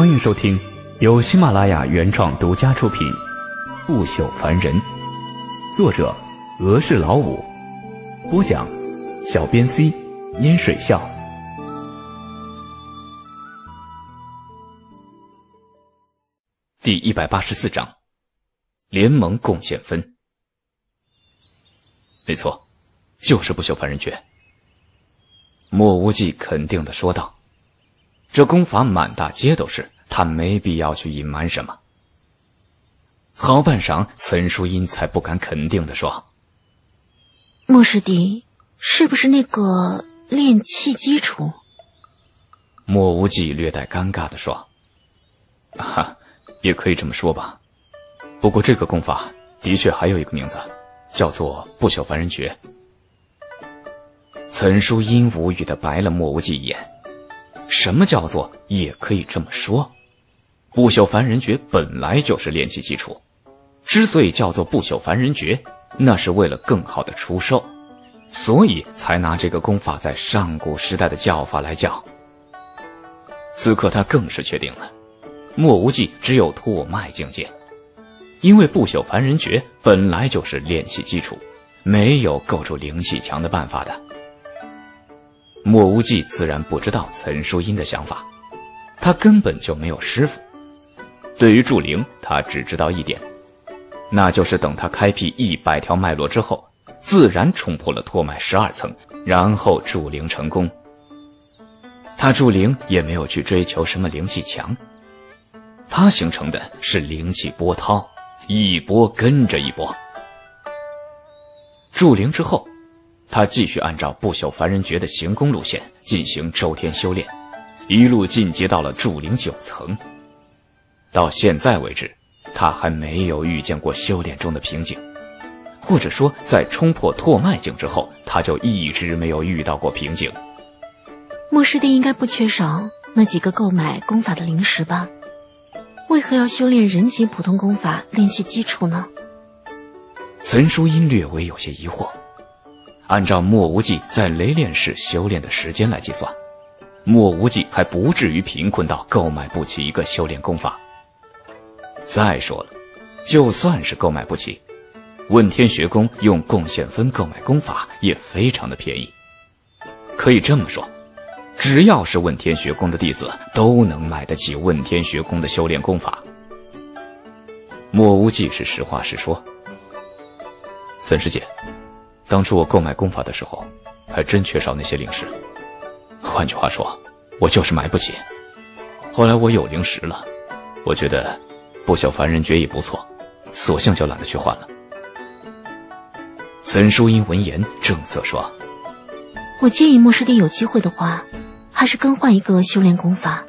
欢迎收听由喜马拉雅原创独家出品《不朽凡人》，作者俄式老五，播讲小编 C 烟水笑，第一百八十四章，联盟贡献分。没错，就是不朽凡人诀。莫无忌肯定的说道：“这功法满大街都是，他没必要去隐瞒什么。”好半晌，岑淑音才不敢肯定的说：“莫师弟，是不是那个炼气基础？”莫无忌略带尴尬的说：“哈，也可以这么说吧。不过这个功法的确还有一个名字，叫做不朽凡人诀。”岑淑音无语的白了莫无忌一眼。什么叫做也可以这么说？不朽凡人诀本来就是练气基础，之所以叫做不朽凡人诀，那是为了更好的出售，所以才拿这个功法在上古时代的叫法来叫。此刻他更是确定了，莫无忌只有拓脉境界，因为不朽凡人诀本来就是练气基础，没有构筑灵气墙的办法的。莫无忌自然不知道岑淑英的想法，他根本就没有师傅。对于筑灵，他只知道一点，那就是等他开辟一百条脉络之后，自然冲破了拓脉十二层，然后筑灵成功。他筑灵也没有去追求什么灵气墙，他形成的是灵气波涛，一波跟着一波。筑灵之后。他继续按照不朽凡人诀的行宫路线进行周天修炼，一路进阶到了筑灵九层。到现在为止，他还没有遇见过修炼中的瓶颈，或者说，在冲破拓脉境之后，他就一直没有遇到过瓶颈。莫师弟应该不缺少那几个购买功法的灵石吧？为何要修炼人级普通功法练气基础呢？岑淑音略微有些疑惑。按照莫无忌在雷炼室修炼的时间来计算，莫无忌还不至于贫困到购买不起一个修炼功法。再说了，就算是购买不起，问天学宫用贡献分购买功法也非常的便宜。可以这么说，只要是问天学宫的弟子，都能买得起问天学宫的修炼功法。莫无忌是实话实说，岑师姐。当初我购买功法的时候，还真缺少那些灵石。换句话说，我就是买不起。后来我有灵石了，我觉得不朽凡人诀也不错，索性就懒得去换了。岑淑英闻言正色说：“我建议莫师弟有机会的话，还是更换一个修炼功法。”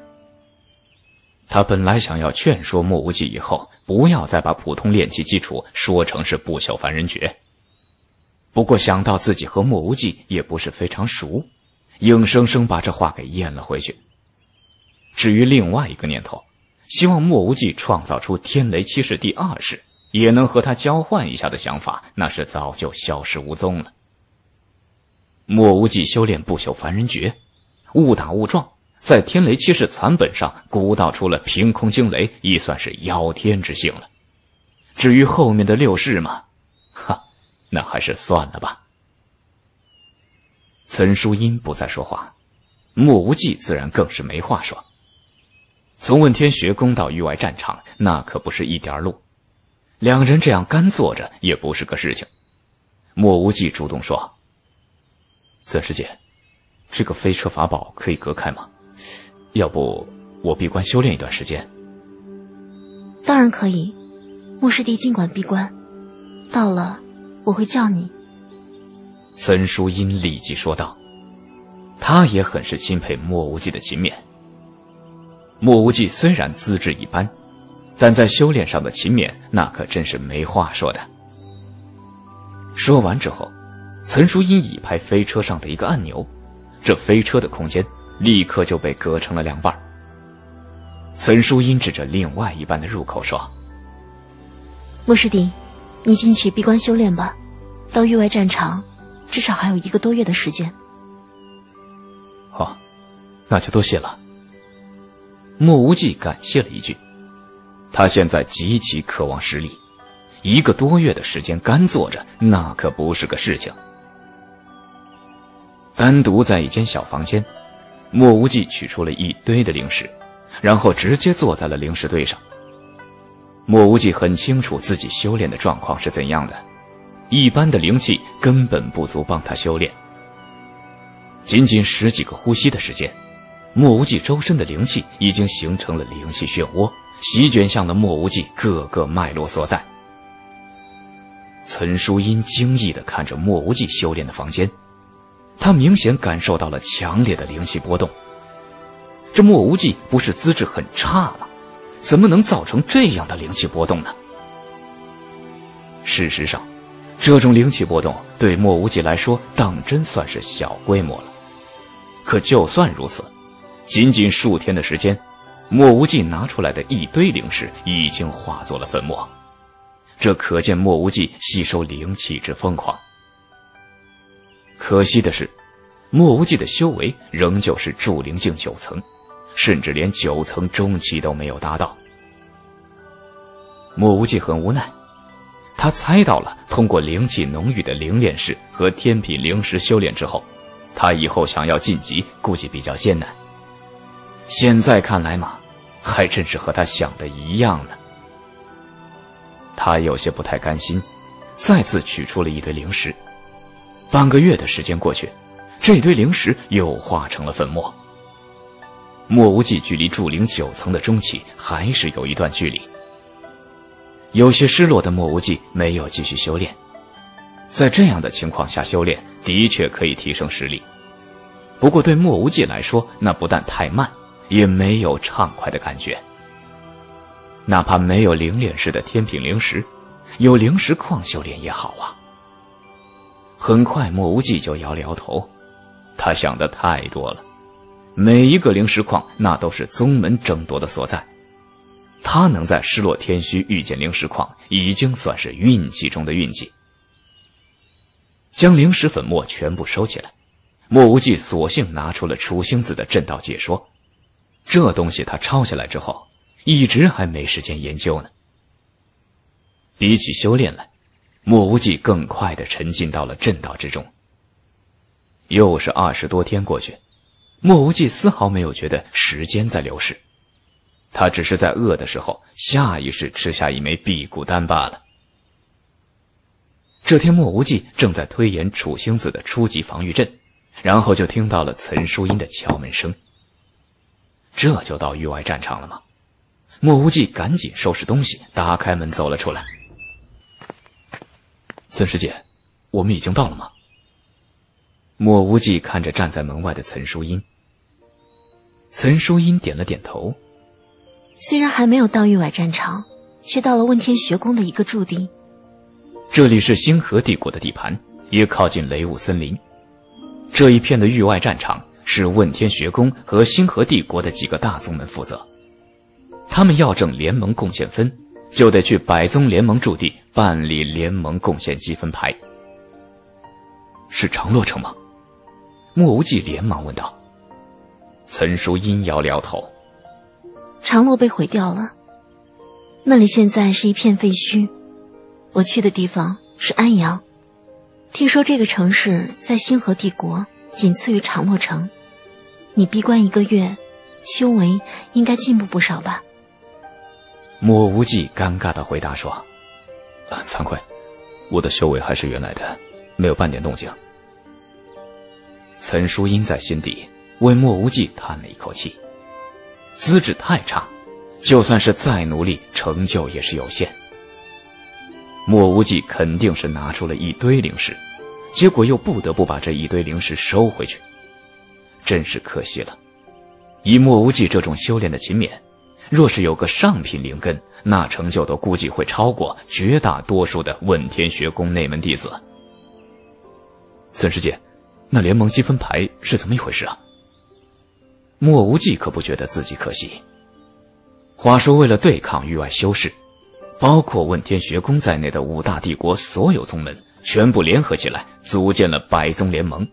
他本来想要劝说莫无忌以后不要再把普通炼气基础说成是不朽凡人诀。不过想到自己和莫无忌也不是非常熟，硬生生把这话给咽了回去。至于另外一个念头，希望莫无忌创造出天雷七式第二式，也能和他交换一下的想法，那是早就消失无踪了。莫无忌修炼不朽凡人诀，误打误撞在天雷七式残本上鼓捣出了凭空惊雷，已算是妖天之幸了。至于后面的六式嘛，那还是算了吧。岑淑英不再说话，莫无忌自然更是没话说。从问天学宫到域外战场，那可不是一点路，两人这样干坐着也不是个事情。莫无忌主动说：“岑师姐，这个飞车法宝可以隔开吗？要不我闭关修炼一段时间？”当然可以，莫师弟尽管闭关，到了。我会叫你。”岑淑英立即说道。他也很是钦佩莫无忌的勤勉。莫无忌虽然资质一般，但在修炼上的勤勉，那可真是没话说的。说完之后，岑淑英一拍飞车上的一个按钮，这飞车的空间立刻就被隔成了两半。岑淑英指着另外一半的入口说：“莫师弟。”你进去闭关修炼吧，到域外战场，至少还有一个多月的时间。好，那就多谢了。莫无忌感谢了一句。他现在极其渴望实力，一个多月的时间干坐着，那可不是个事情。单独在一间小房间，莫无忌取出了一堆的零食，然后直接坐在了零食堆上。莫无忌很清楚自己修炼的状况是怎样的，一般的灵气根本不足帮他修炼。仅仅十几个呼吸的时间，莫无忌周身的灵气已经形成了灵气漩涡，席卷向了莫无忌各个脉络所在。岑淑音惊异地看着莫无忌修炼的房间，他明显感受到了强烈的灵气波动。这莫无忌不是资质很差吗？怎么能造成这样的灵气波动呢？事实上，这种灵气波动对莫无忌来说当真算是小规模了。可就算如此，仅仅数天的时间，莫无忌拿出来的一堆灵石已经化作了粉末，这可见莫无忌吸收灵气之疯狂。可惜的是，莫无忌的修为仍旧是筑灵境九层，甚至连九层中期都没有达到。莫无忌很无奈，他猜到了，通过灵气浓郁的灵炼室和天品灵石修炼之后。他以后想要晋级，估计比较艰难。现在看来嘛，还真是和他想的一样呢。他有些不太甘心，再次取出了一堆灵石。半个月的时间过去，这堆灵石又化成了粉末。莫无忌距离筑灵九层的中期还是有一段距离。有些失落的莫无忌没有继续修炼。在这样的情况下修炼，的确可以提升实力。不过对莫无忌来说，那不但太慢，也没有畅快的感觉。哪怕没有灵炼式的天品灵石，有灵石矿修炼也好啊。很快，莫无忌就摇了摇头，他想的太多了。每一个灵石矿，那都是宗门争夺的所在。他能在失落天虚遇见灵石矿，已经算是运气中的运气。将灵石粉末全部收起来，莫无忌索性拿出了楚星子的阵道解说。这东西他抄下来之后，一直还没时间研究呢。比起修炼来，莫无忌更快的沉浸到了阵道之中。又是二十多天过去，莫无忌丝毫没有觉得时间在流逝，他只是在饿的时候下意识吃下一枚辟谷丹罢了。这天，莫无忌正在推演楚星子的初级防御阵，然后就听到了岑淑英的敲门声。这就到域外战场了吗？莫无忌赶紧收拾东西，打开门走了出来。岑师姐，我们已经到了吗？莫无忌看着站在门外的岑淑英。岑淑英点了点头。虽然还没有到域外战场，却到了问天学宫的一个驻地。这里是星河帝国的地盘，也靠近雷雾森林。这一片的域外战场是问天学宫和星河帝国的几个大宗门负责。他们要挣联盟贡献分，就得去百宗联盟驻地办理联盟贡献积分牌。是长洛城吗？莫无忌连忙问道。岑淑音摇了摇头。长洛被毁掉了，那里现在是一片废墟。我去的地方是安阳，听说这个城市在星河帝国仅次于长洛城。你闭关一个月，修为应该进步不少吧？莫无忌尴尬的回答说：“啊，惭愧，我的修为还是原来的，没有半点动静。”岑淑音在心底为莫无忌叹了一口气，资质太差，就算是再努力，成就也是有限。莫无忌肯定是拿出了一堆灵石，结果又不得不把这一堆灵石收回去，真是可惜了。以莫无忌这种修炼的勤勉，若是有个上品灵根，那成就都估计会超过绝大多数的问天学宫内门弟子。孙师姐，那联盟积分牌是怎么一回事啊？莫无忌可不觉得自己可惜。话说，为了对抗域外修士。包括问天学宫在内的五大帝国所有宗门全部联合起来，组建了百宗联盟。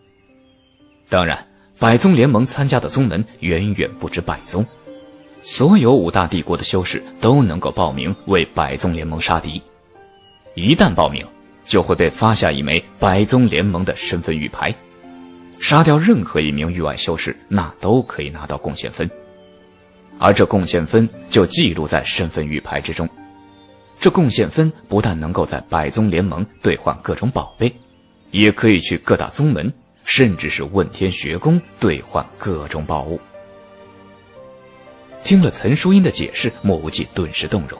当然，百宗联盟参加的宗门远远不止百宗，所有五大帝国的修士都能够报名为百宗联盟杀敌。一旦报名，就会被发下一枚百宗联盟的身份玉牌。杀掉任何一名域外修士，那都可以拿到贡献分。而这贡献分就记录在身份玉牌之中。这贡献分不但能够在百宗联盟兑换各种宝贝，也可以去各大宗门，甚至是问天学宫兑换各种宝物。听了岑淑英的解释，莫无忌顿时动容。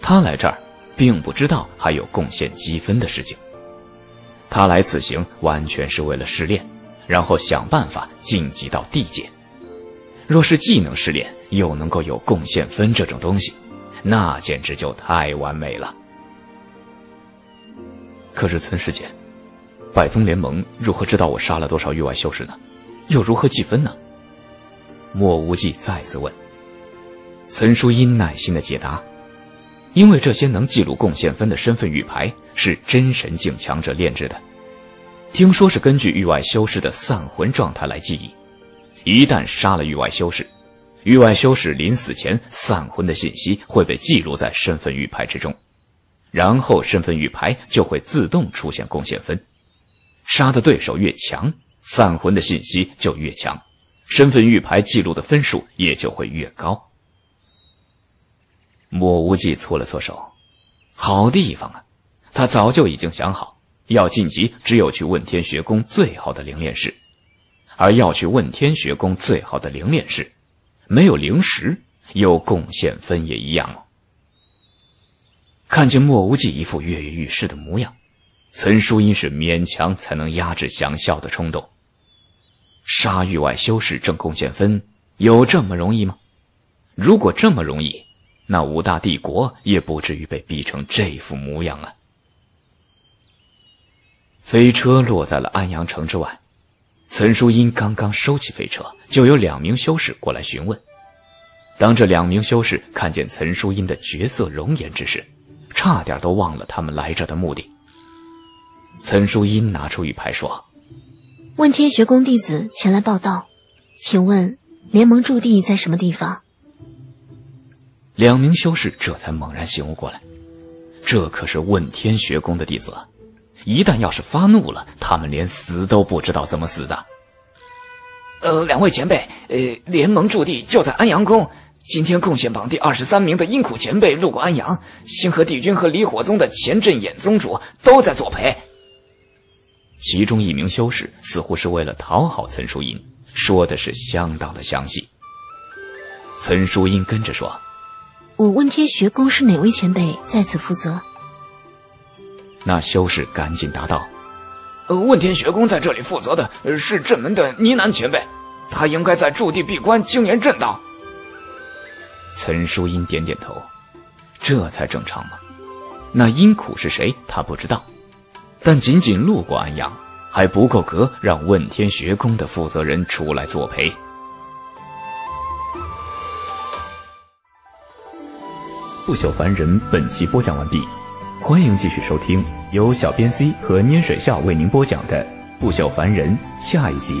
他来这儿，并不知道还有贡献积分的事情。他来此行完全是为了试炼，然后想办法晋级到地界。若是既能试炼，又能够有贡献分这种东西，那简直就太完美了。可是岑师姐，百宗联盟如何知道我杀了多少域外修士呢？又如何计分呢？莫无忌再次问。岑淑英耐心的解答：“因为这些能记录贡献分的身份玉牌是真神境强者炼制的，听说是根据域外修士的散魂状态来记忆。一旦杀了域外修士，域外修士临死前散魂的信息会被记录在身份玉牌之中，然后身份玉牌就会自动出现贡献分。杀的对手越强，散魂的信息就越强。”身份玉牌记录的分数也就会越高。莫无忌搓了搓手，好地方啊！他早就已经想好，要晋级只有去问天学宫最好的灵炼室，而要去问天学宫最好的灵炼室，没有灵石，有贡献分也一样。看见莫无忌一副跃跃欲试的模样，岑淑英是勉强才能压制想笑的冲动。杀域外修士挣贡献分，有这么容易吗？如果这么容易，那五大帝国也不至于被逼成这副模样啊！飞车落在了安阳城之外，岑淑英刚刚收起飞车，就有两名修士过来询问。当这两名修士看见岑淑英的绝色容颜之时，差点都忘了他们来这的目的。岑淑英拿出玉牌说。问天学宫弟子前来报道，请问联盟驻地在什么地方？两名修士这才猛然醒悟过来，这可是问天学宫的弟子，一旦要是发怒了，他们连死都不知道怎么死的。呃，两位前辈，呃，联盟驻地就在安阳宫。今天贡献榜第二十三名的阴苦前辈路过安阳，星河帝君和离火宗的前阵眼宗主都在作陪。其中一名修士似乎是为了讨好岑淑英，说的是相当的详细。岑淑英跟着说：“我问天学宫是哪位前辈在此负责？”那修士赶紧答道：“呃，问天学宫在这里负责的是镇门的呢喃前辈，他应该在驻地闭关精研阵道。”岑淑英点点头，这才正常嘛。那阴苦是谁？他不知道。但仅仅路过安阳，还不够格让问天学宫的负责人出来作陪。不朽凡人本集播讲完毕，欢迎继续收听由小编 C 和捏水笑为您播讲的《不朽凡人》下一集。